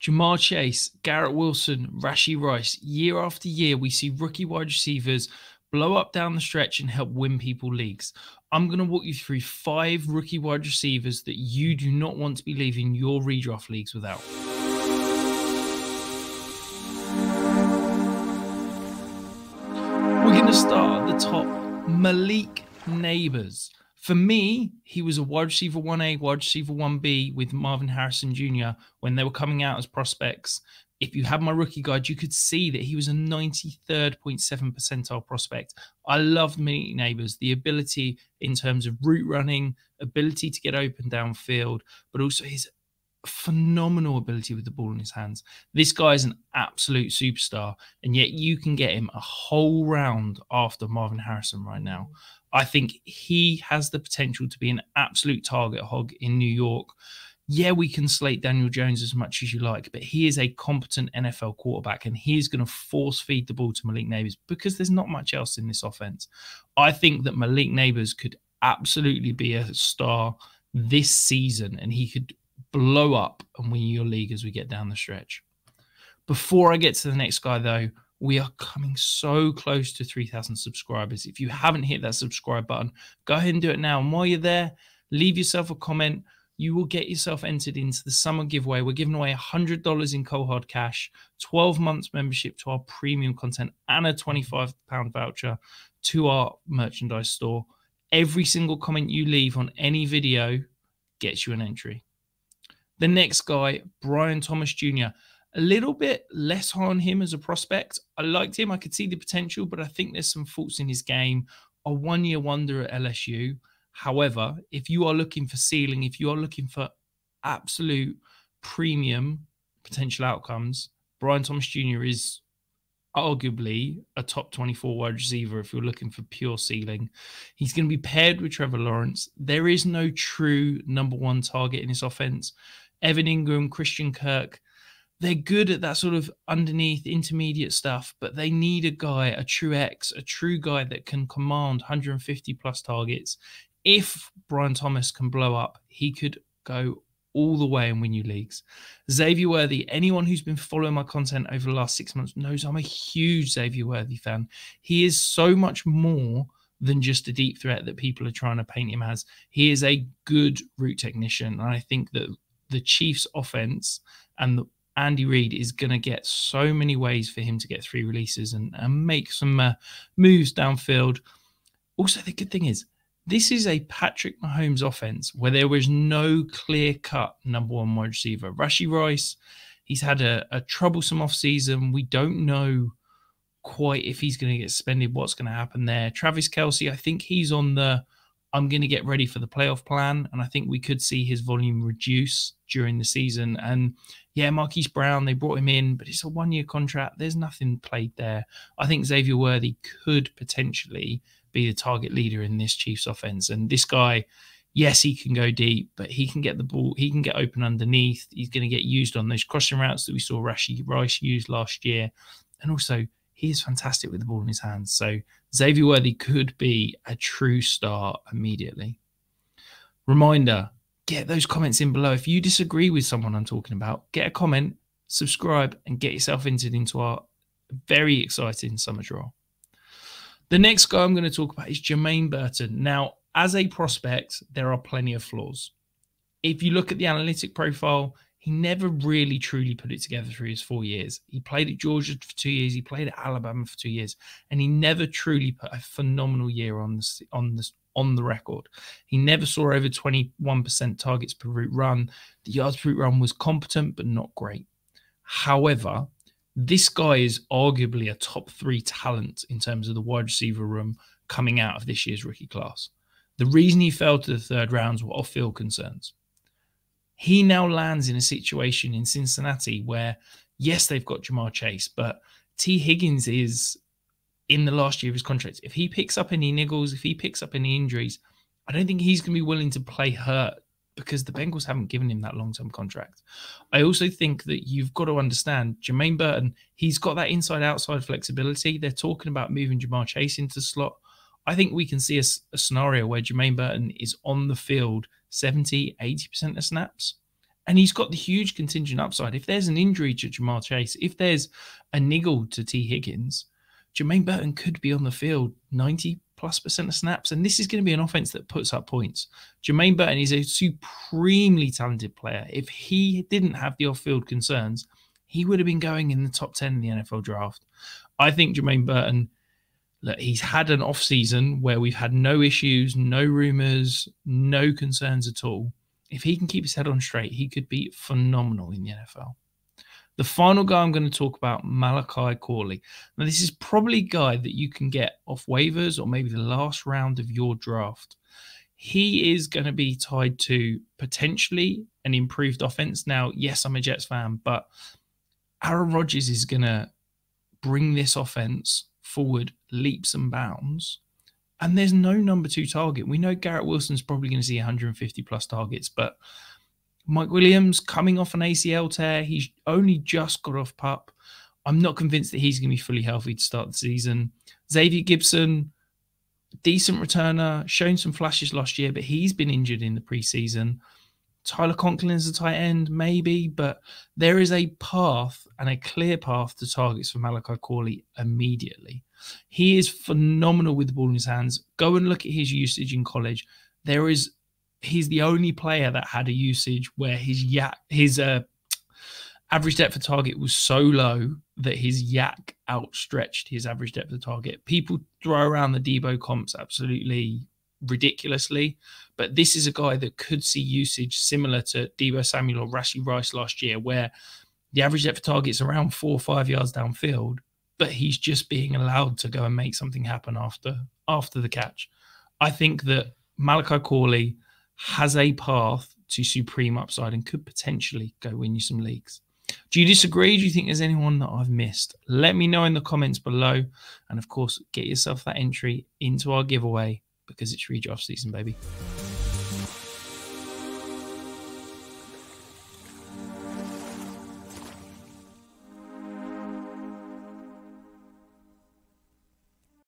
Ja'Marr Chase, Garrett Wilson, Rashee Rice, year after year, we see rookie wide receivers blow up down the stretch and help win people leagues. I'm going to walk you through five rookie wide receivers that you do not want to be leaving your redraft leagues without. We're going to start at the top. Malik Nabers. For me, he was a wide receiver 1A, wide receiver 1B with Marvin Harrison Jr. when they were coming out as prospects. If you had my rookie guide, you could see that he was a 93rd.7 percentile prospect. I loved Malik Nabers, the ability in terms of route running, ability to get open downfield, but also his phenomenal ability with the ball in his hands. This guy is an absolute superstar, and yet you can get him a whole round after Marvin Harrison right now. I think he has the potential to be an absolute target hog in New York. Yeah, we can slate Daniel Jones as much as you like, but he is a competent NFL quarterback and he is going to force feed the ball to Malik Nabers because there's not much else in this offense. I think that Malik Nabers could absolutely be a star this season and he could blow up and win your league as we get down the stretch. Before I get to the next guy, though, we are coming so close to 3,000 subscribers. If you haven't hit that subscribe button, go ahead and do it now. And while you're there, leave yourself a comment. You will get yourself entered into the summer giveaway. We're giving away $100 in cold cash, 12 months membership to our premium content, and a £25 voucher to our merchandise store. Every single comment you leave on any video gets you an entry. The next guy, Brian Thomas Jr a little bit less high on him as a prospect. I liked him. I could see the potential, but I think there's some faults in his game. A one year wonder at LSU. However, if you are looking for ceiling, if you are looking for absolute premium potential outcomes, Brian Thomas Jr. is arguably a top 24 wide receiver if you're looking for pure ceiling. He's going to be paired with Trevor Lawrence. There is no true number one target in this offense. Evan Engram, Christian Kirk, they're good at that sort of underneath intermediate stuff, but they need a guy, a true X, a true guy that can command 150 plus targets. If Brian Thomas can blow up, he could go all the way and win you leagues. Xavier Worthy, anyone who's been following my content over the last six months knows I'm a huge Xavier Worthy fan. He is so much more than just a deep threat that people are trying to paint him as. He is a good route technician. And I think that the Chiefs offense and the Andy Reid is going to get so many ways for him to get three releases and, and make some uh, moves downfield. Also, the good thing is, this is a Patrick Mahomes offense where there was no clear cut number one wide receiver. Rashee Rice, he's had a, a troublesome offseason. We don't know quite if he's going to get suspended, what's going to happen there. Travis Kelce, I think he's on the I'm going to get ready for the playoff plan. And I think we could see his volume reduce during the season. And yeah, Marquise Brown, they brought him in, but it's a one year contract. There's nothing played there. I think Xavier Worthy could potentially be the target leader in this Chiefs offense. And this guy, yes, he can go deep, but he can get the ball, he can get open underneath. He's going to get used on those crossing routes that we saw Rashee Rice use last year. And also, he is fantastic with the ball in his hands. So Xavier Worthy could be a true star immediately. Reminder get those comments in below. If you disagree with someone I'm talking about, get a comment, subscribe, and get yourself entered into our very exciting summer draw. The next guy I'm going to talk about is Jermaine Burton. Now, as a prospect, there are plenty of flaws. If you look at the analytic profile, he never really truly put it together through his four years. He played at Georgia for two years, he played at Alabama for two years, and he never truly put a phenomenal year on the on the on the record. He never saw over 21% targets per route run. The yards per route run was competent but not great. However, this guy is arguably a top three talent in terms of the wide receiver room coming out of this year's rookie class. The reason he fell to the third rounds were off-field concerns he now lands in a situation in Cincinnati where, yes, they've got Ja'Marr Chase, but Tee Higgins is in the last year of his contract. If he picks up any niggles, if he picks up any injuries, I don't think he's going to be willing to play hurt because the Bengals haven't given him that long term contract. I also think that you've got to understand Jermaine Burton, he's got that inside outside flexibility. They're talking about moving Ja'Marr Chase into slot. I think we can see a, a scenario where Jermaine Burton is on the field 70, 80% of snaps. And he's got the huge contingent upside. If there's an injury to Ja'Marr Chase, if there's a niggle to Tee Higgins, Jermaine Burton could be on the field 90 plus percent of snaps. And this is going to be an offense that puts up points. Jermaine Burton is a supremely talented player. If he didn't have the off field concerns, he would have been going in the top 10 in the NFL draft. I think Jermaine Burton, look, he's had an off season where we've had no issues, no rumors, no concerns at all. If he can keep his head on straight, he could be phenomenal in the NFL. The final guy I'm going to talk about, Malachi Corley. Now, this is probably a guy that you can get off waivers or maybe the last round of your draft. He is going to be tied to potentially an improved offense. Now, yes, I'm a Jets fan, but Aaron Rodgers is going to bring this offense forward leaps and bounds. And there's no number two target. We know Garrett Wilson's probably going to see 150 plus targets, but Mike Williams coming off an ACL tear. He's only just got off pup. I'm not convinced that he's going to be fully healthy to start the season. Xavier Gipson, decent returner, shown some flashes last year, but he's been injured in the preseason. Tyler Conklin is a tight end, maybe, but there is a path and a clear path to targets for Malachi Corley immediately. He is phenomenal with the ball in his hands. Go and look at his usage in college. There is he's the only player that had a usage where his YAC his uh, average depth of target was so low that his YAC outstretched his average depth of target. People throw around the Deebo comps absolutely ridiculously, but this is a guy that could see usage similar to Deebo Samuel or Rashee Rice last year, where the average depth of target is around four or five yards downfield, but he's just being allowed to go and make something happen after after the catch. I think that Malachi Corley has a path to supreme upside and could potentially go win you some leagues. Do you disagree? Do you think there's anyone that I've missed? Let me know in the comments below. And of course, get yourself that entry into our giveaway because it's redraft season, baby.